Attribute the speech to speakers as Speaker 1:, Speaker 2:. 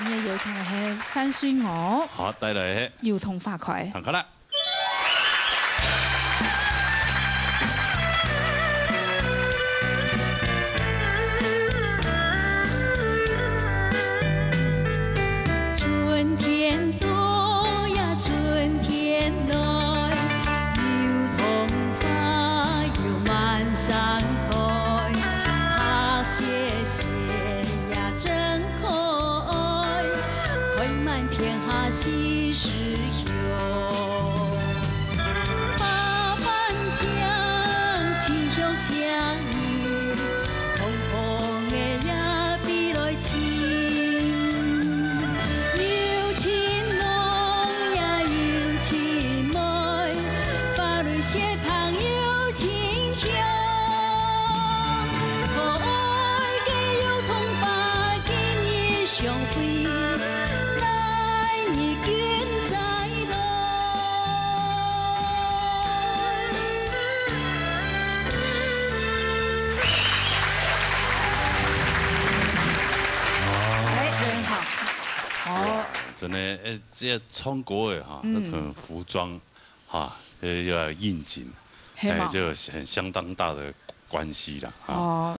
Speaker 1: 今日有請嘅係翻書我，
Speaker 2: 好，帶來
Speaker 1: 幼童花塊。
Speaker 2: 唐卡啦。
Speaker 3: 天下喜事喲。八萬將氣候相依，紅紅的呀比來親。有情濃呀有情美，花蕊雪旁有情香。可愛嘅幼童花今日相會，
Speaker 2: 真的，誒，這創國的哈，那种服装，哈，呃要应景，哎，就很相当大的关系了，哈。
Speaker 1: 哦。